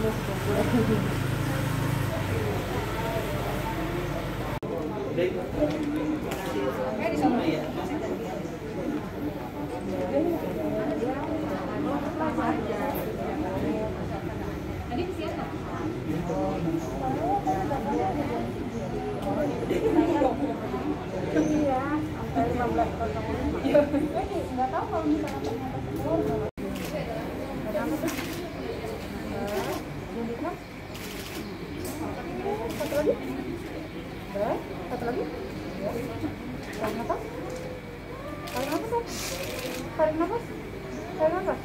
Iya, sampai 15.05. Jadi nggak tahu kalau misalnya ternyata Satu lagi. Boleh? Satu lagi. Tarik nafas. Tarik nafas. Om. Tarik nafas. Tarik nafas.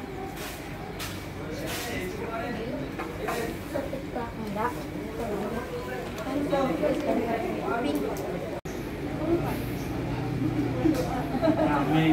Enggak. Amin.